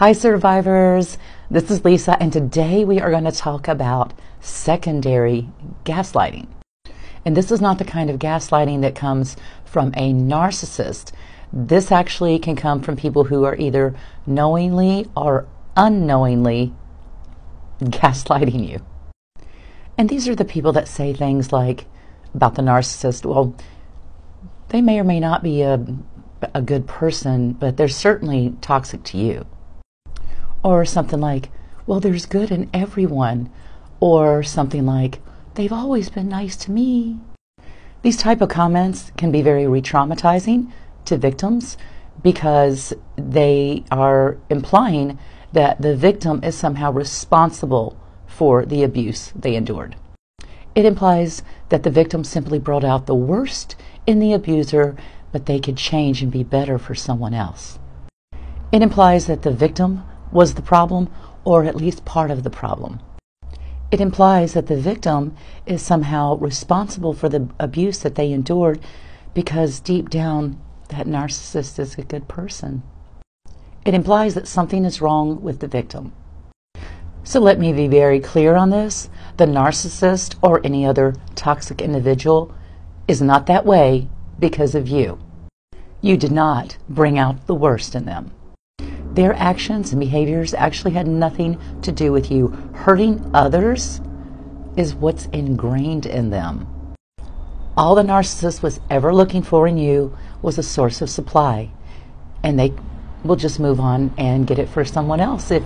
Hi, survivors. This is Lisa, and today we are going to talk about secondary gaslighting. And this is not the kind of gaslighting that comes from a narcissist. This actually can come from people who are either knowingly or unknowingly gaslighting you. And these are the people that say things like about the narcissist, well, they may or may not be a, a good person, but they're certainly toxic to you. Or something like, well, there's good in everyone. Or something like, they've always been nice to me. These type of comments can be very re-traumatizing to victims because they are implying that the victim is somehow responsible for the abuse they endured. It implies that the victim simply brought out the worst in the abuser, but they could change and be better for someone else. It implies that the victim was the problem, or at least part of the problem. It implies that the victim is somehow responsible for the abuse that they endured because deep down, that narcissist is a good person. It implies that something is wrong with the victim. So let me be very clear on this. The narcissist or any other toxic individual is not that way because of you. You did not bring out the worst in them. Their actions and behaviors actually had nothing to do with you. Hurting others is what's ingrained in them. All the narcissist was ever looking for in you was a source of supply. And they will just move on and get it for someone else if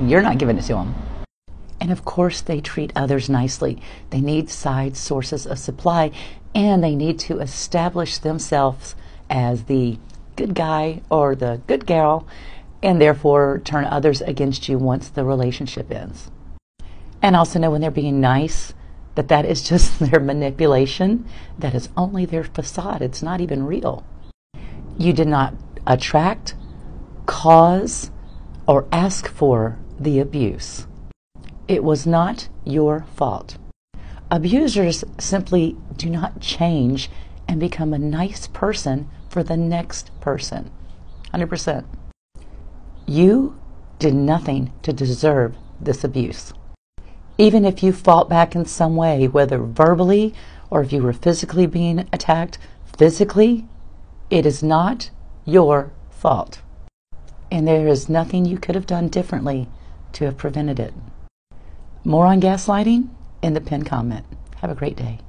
you're not giving it to them. And of course, they treat others nicely. They need side sources of supply and they need to establish themselves as the good guy or the good gal and therefore turn others against you once the relationship ends. And also know when they're being nice that that is just their manipulation, that is only their facade, it's not even real. You did not attract, cause, or ask for the abuse. It was not your fault. Abusers simply do not change and become a nice person for the next person. 100%. You did nothing to deserve this abuse. Even if you fought back in some way, whether verbally or if you were physically being attacked, physically, it is not your fault. And there is nothing you could have done differently to have prevented it. More on gaslighting in the pinned comment. Have a great day.